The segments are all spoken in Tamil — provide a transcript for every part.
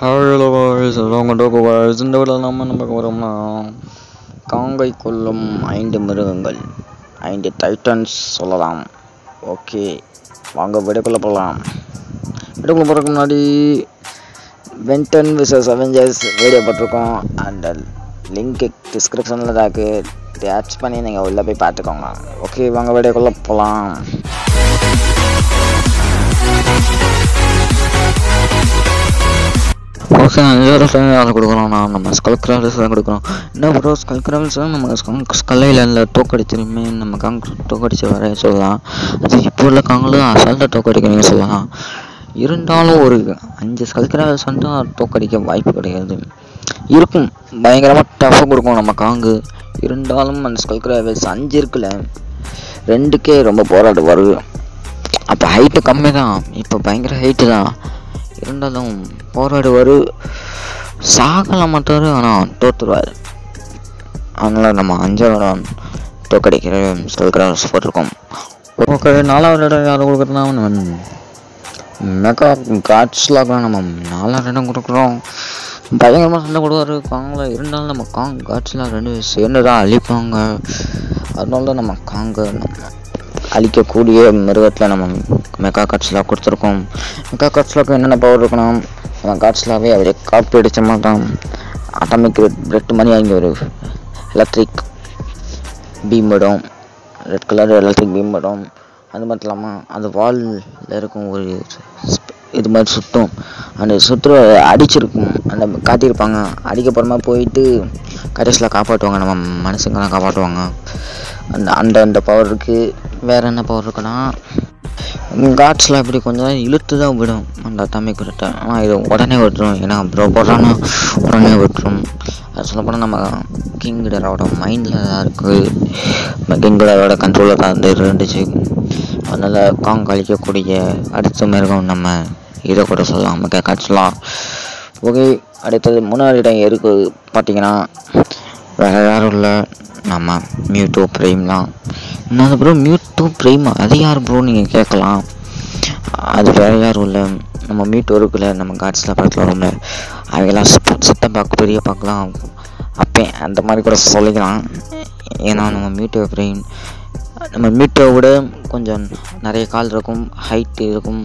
ஹலோ பாய்ஸ் இந்த வீடில் நம்ம என்ன பார்க்க போகிறோம்னா காங்கை கொல்லும் ஐந்து மிருகங்கள் ஐந்து டைட்டன்ஸ் சொல்லலாம். ஓகே வாங்க வீடியோக்குள்ளே போகலாம் வீடுக்குள்ளே போகிறதுக்கு முன்னாடி வென்டன் விசஸ் அவெஞ்சர்ஸ் வீடியோ போட்டிருக்கோம். அண்ட் லிங்க்கு டிஸ்கிரிப்ஷனில் தான் இருக்குது டேச் பண்ணி நீங்கள் உள்ளே போய் பார்த்துக்கோங்க. ஓகே வாங்க வீடியோக்குள்ளே போகலாம் அதை கொடுக்குறோம் நான் நம்ம ஸ்கல் கிராவல்ஸ் தான் கொடுக்குறோம் என்ன ப்ரோ ஸ்கல் கிராவல்ஸ் நம்ம ஸ்கல்லையில் இல்லை தோக்கடிச்சிருமே நம்ம காங் தோக்கடிச்சு வர சொல்லலாம் அது இப்போ உள்ள காங்களும் அசால்ட்டாக தோக்கடிக்கிறீங்க சொல்லலாம் இருந்தாலும் ஒரு அஞ்சு ஸ்கல் கிராவல்ஸ் வந்து தோக்கடிக்க வாய்ப்பு கிடையாது. இருக்கும். பயங்கரமாக டஃப்பாக கொடுக்கும் நம்ம காங்கு இருந்தாலும் அந்த ஸ்கல் கிராவல்ஸ் அஞ்சு இருக்குல்ல ரெண்டுக்கே ரொம்ப போராடு வருது. அப்போ ஹைட்டு கம்மி தான் இப்போ பயங்கர ஹைட்டு தான். இருந்தாலும் போராடுவார். சாகலாம் மாட்டார் ஆனால் தோற்றுருவார் அதனால் நம்ம அஞ்சாவது தோக்கடிக்கிற சொல்கிற போட்டிருக்கோம் ஓகே நாலாவது இடம் யாரும் கொடுக்குறதுனா நம்ம மெகா காட்ஸ்லாக்கெலாம் நம்ம நாலாவது இடம் கொடுக்குறோம். பயங்கரமாக சண்டை கொடுவாரு காங்கில் இருந்தாலும் நம்ம காங் காட்ஸ்லாம் ரெண்டு சேர்ந்து தான் அழிப்பாங்க. அதனால தான் நம்ம காங்க நம்ம அழிக்கக்கூடிய மிருகத்தில் நம்ம மெகா காட்ஸ்லாக கொடுத்துருக்கோம். மெகா காட்ஸ்லாக்கு என்னென்ன பவர் இருக்கணும்? நம்ம காட்ஸ்லாவே அப்படியே காப்பி அடித்த மாட்டான் அட்டாமிக் ரெட் மணி வாங்கி ஒரு எலக்ட்ரிக் பீம் விடும் ரெட் கலர் எலக்ட்ரிக் பீம் விடும் அது மட்டும் இல்லாமல் அந்த வாலில் இருக்கும் ஒரு இது மாதிரி சுற்றும் அந்த சுற்று அடிச்சிருக்கும். அந்த காட்டியிருப்பாங்க. அடிக்கப்புறமா போயிட்டு கடைசியில் காப்பாற்றுவாங்க. நம்ம மனசுங்கெல்லாம் காப்பாற்றுவாங்க. அந்த அந்த அந்த பவர் இருக்குது வேறு என்ன பவர் இருக்குன்னா காட்ஸில் இப்படி கொஞ்சம் நேரம் இழுத்து தான் விடும். அந்த தம்பி விரட்டை ஆனால் இது உடனே விட்டுரும். ஏன்னா ப்ரோ போடுறான்னா உடனே விட்டுரும். அது சொல்லப்போனால் நம்ம கிங் கிடரோட மைண்டில் தான் இருக்குது நம்ம கிங் கிடரோட கண்ட்ரோலில் தான் வந்து இருந்துச்சு. அதனால் காங் அழிக்கக்கூடிய அடுத்த மிருகம் நம்ம இதை கூட சொல்லலாம். மெகா காட்ஸ்லாம் ஓகே அடுத்தது மூணாவது இடம் இருக்கு பார்த்தீங்கன்னா வேறு யாரும் இல்லை நம்ம மியூட்டோ ப்ரைம்லாம் என்னது ப்ரோ மியூட்டோ ப்ரைமா அது யார் ப்ரோ நீங்கள் கேட்கலாம். அது வேறு யாரும் இல்லை. நம்ம மீட் இருக்குல்ல நம்ம காட்ஸில் படத்தில் வரும்ல. அவங்களாம் சுத்தம் பார்க்க பெரிய பார்க்கலாம் அப்போ அந்த மாதிரி கூட சொல்லிக்கலாம். ஏன்னா நம்ம மியூட்டோ ப்ரைம் நம்ம மீட்டரை விட கொஞ்சம் நிறைய கால் இருக்கும் ஹைட் இருக்கும்.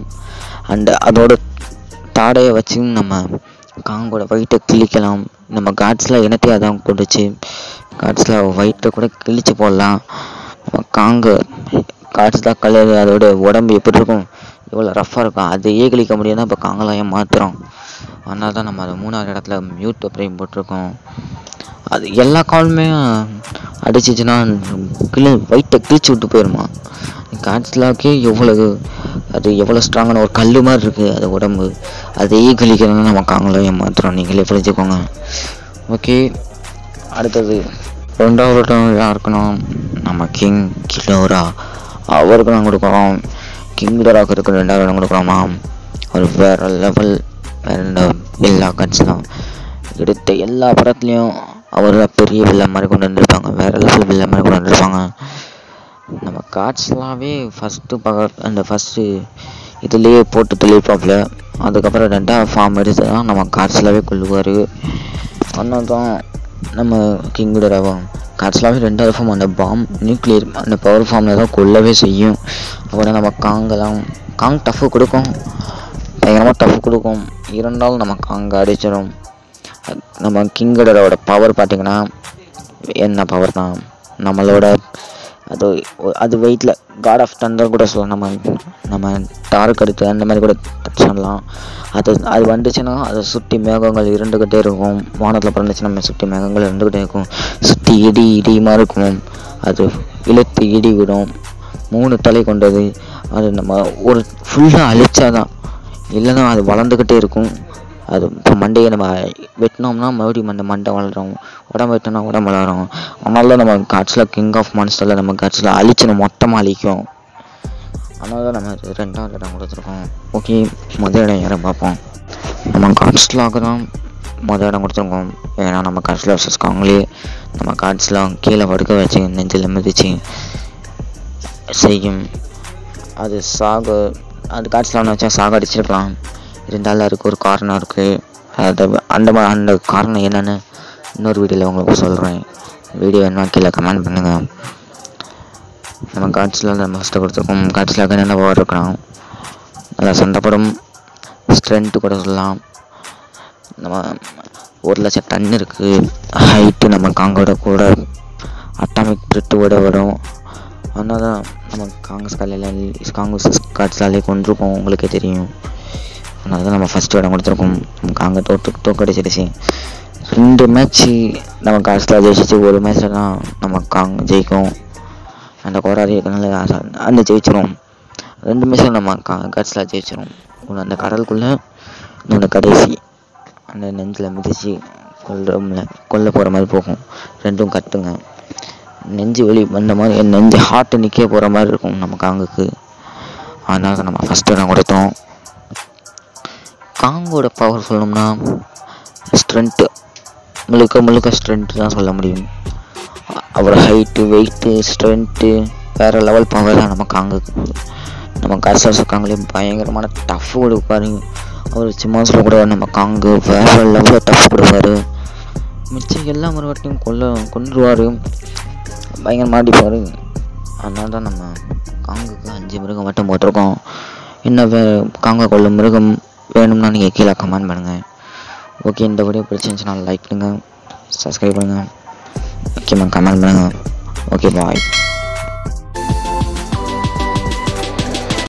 அண்டு அதோட தாடையை வச்சு நம்ம காங்கோட வயிற்றை கிழிக்கலாம். நம்ம காட்ஸில் இனத்தையும் அதான் கொடுச்சு காட்ஸில் வயிற்றை கூட கிழிச்சு போடலாம். காங்கு காட்ஸ் தான் கலர் அதோட உடம்பு எப்படி இருக்கும் எவ்வளோ ரஃப்பாக இருக்கும். அதையே கிழிக்க முடியும்னா இப்போ காங்கலாயம் மாற்றுறோம் அதனால தான் நம்ம அதை மூணாவது இடத்துல மியூட் பிரேம் போட்டிருக்கோம். அது எல்லா காலுமே அடிச்சிச்சுன்னா கிளி வயிற்றை கிழிச்சு விட்டு போயிடுமா காட்ஸ்லாக்கே எவ்வளவு அது எவ்வளோ ஸ்ட்ராங்கான ஒரு கல் மாதிரி இருக்குது அது உடம்பு அதையே கழிக்கிறதுனா நம்ம காங்கள ஏமாத்துறோம் நீங்களே புரிஞ்சுக்கோங்க. ஓகே அடுத்தது ரெண்டாவது இடம் யாருக்கணும்? நம்ம கிங் கிலோரா அவருக்கு நான் கொடுக்குறோம். கிங் இருக்கிற இருக்க ரெண்டாவது இடம் கொடுக்குறோமா ஒரு வேறு லெவல் வேறு எல்லா கட்ஸ்லாம் எடுத்த எல்லா படத்துலையும் அவர் தான் பெரிய வில்ல மாதிரி கொண்டு வந்திருப்பாங்க. வேறு லெவல் வில்ல மாதிரி கொண்டு வந்திருப்பாங்க. நம்ம காட்ஸ்லாவே ஃபஸ்ட்டு பக அந்த ஃபஸ்ட்டு இதுலேயே போட்டு தெளிப்பாப்பில் அதுக்கப்புறம் ரெண்டாக ஃபார்ம் எடுத்து தான் நம்ம காட்ஸ்லாவே கொள்ளுவார். அதனால தான் நம்ம கிங்கோட ரவம் கடைசியாகவே ரெண்டாவது ஃபார்ம் அந்த பாம் நியூக்ளியர் அந்த பவர் ஃபார்மில் தான் கொல்லவே செய்யும். அப்புறம் நம்ம காங்கெல்லாம் காங் டஃப்பு கொடுக்கும். பயங்கரமாக டஃப் கொடுக்கும். இருந்தாலும் நம்ம காங்க அடிச்சிடும் நம்ம கிங்கடரோட பவர் பார்த்திங்கன்னா என்ன பவர் தான்? நம்மளோட அது அது வெயிட்டில் காட் ஆஃப் தண்டர் கூட சொல்லலாம். நம்ம நம்ம டார்க் அடுத்து அந்த மாதிரி கூட சொல்லலாம். அது அது வந்துச்சுன்னா அதை சுற்றி மேகங்கள் இருந்துக்கிட்டே இருக்கும். வானத்தில் பிறந்துச்சுன்னா நம்ம சுற்றி மேகங்கள் இருந்துக்கிட்டே இருக்கும். சுற்றி இடி இடியுமா இருக்கும். அது இழுத்து இடி விடும். மூணு தலை கொண்டது. அது நம்ம ஒரு ஃபுல்லாக அழிச்சாதான். இல்லைன்னா அது வளர்ந்துக்கிட்டே இருக்கும். அது இப்போ மண்டையை நம்ம வெட்டினோம்னா மறுபடியும் அந்த மண்டை வளரும். உடம்பு வெட்டினா உடம்பு வளரும். அதனால தான் நம்ம காட்ஸில் கிங் ஆஃப் மான்ஸ்டரில் நம்ம காட்ஸில் அழிச்சு நம்ம மொத்தமாக அழிக்கும். அதனால தான் நம்ம ரெண்டாவது இடம் கொடுத்துருக்கோம். ஓகே முதல் இடம் யாரை பார்ப்போம். நம்ம காட்ஸ்லாக தான் முதல் இடம் கொடுத்துருக்கோம். ஏன்னா நம்ம காட்ஸ்ல வச்சுருக்காங்களே நம்ம காட்ஸ்லாம் கீழே படுக்க வச்சு நெஞ்சில் மிதிச்சு செய்யும். அது சாக அது காட்ஸ்லாம் வச்சா சாக அடிச்சிருக்கலாம். இருந்தாலும் அதுக்கு ஒரு காரணம் இருக்குது அது அந்த அந்த காரணம் என்னென்னு இன்னொரு வீடியோவில் உங்களுக்கு சொல்கிறேன் வீடியோ வேணுமா கீழே கமெண்ட் பண்ணுங்கள் நம்ம காட்சியில் நம்ம கஷ்டப்படுத்திருக்கோம் காட்சியில் என்னென்ன பவர் இருக்கலாம் நல்லா சண்டைப்படும். ஸ்ட்ரென்த்து கூட சொல்லலாம். நம்ம ஒரு லட்சம் டன் இருக்குது ஹைட்டு நம்ம காங்கோட கூட அட்டாமிக் ட்ரிட்டோட வரும். அதனால தான் நம்ம காங்கிரஸ் காலையில் காங்கிரஸ் காட்சியாலே கொண்டிருக்கோம். உங்களுக்கே தெரியும். அதனால தான் நம்ம ஃபஸ்ட்டு இடம் கொடுத்துருக்கோம். நமக்கு அங்கே தோற்று தோக்கடிச்சிடுச்சு. ரெண்டு மேட்ச்சு நம்ம காட்சியில் ஜெயிச்சிச்சு. ஒரு மேட்ச்சில் தான் நம்ம காங் ஜெயிக்கும். அந்த கோராரி இருக்கனால அந்த ஜெயிச்சிரும். ரெண்டு மேட்ச்சில் நம்ம கா காட்சியில் ஜெயிச்சிரும். ஒன்று அந்த கடலுக்குள்ளே இன்னொன்று கடைசி. அந்த நெஞ்சில் மிதிச்சு கொல்ல கொல்ல போகிற மாதிரி போகும். ரெண்டும் கட்டுங்க. நெஞ்சு வெளி வந்த மாதிரி நெஞ்சு ஹார்ட்டு நிற்க போகிற மாதிரி இருக்கும் நம்ம காங்குக்கு அதனால நம்ம ஃபஸ்ட்டு இடம் கொடுத்தோம். காங்கோட பவர் சொல்லணும்னா ஸ்ட்ரென்த்து முழுக்க முழுக்க ஸ்ட்ரென்த்து தான் சொல்ல முடியும். அவர் ஹைட்டு வெயிட்டு ஸ்ட்ரென்த்து வேறு லெவல் பவர் தான் நம்ம காங்க. நம்ம கசாசு இருக்காங்களே பயங்கரமான டஃப் கொடுப்பாரு அவர் சிம்மாஸில் கூட நம்ம காங்கு வேறு லெவலில் டஃப் கொடுப்பாரு மிச்சம் எல்லா மறுவாட்டியும் கொல்ல கொண்டுருவார் பயங்கரமாக அடிப்பார். அதனால தான் நம்ம காங்குக்கு அஞ்சு மிருகம் மட்டும் போட்டிருக்கோம். என்ன வே காங்க கொள்ளும் மிருகம் வேணும்னா நீங்கள் கீழே கமெண்ட் பண்ணுங்கள் ஓகே இந்த வீடியோ பிடிச்சிருந்துச்சுன்னா லைக் பண்ணுங்கள் சப்ஸ்கிரைப் பண்ணுங்கள் முக்கியமாக கமெண்ட் பண்ணுங்கள் ஓகே பாய்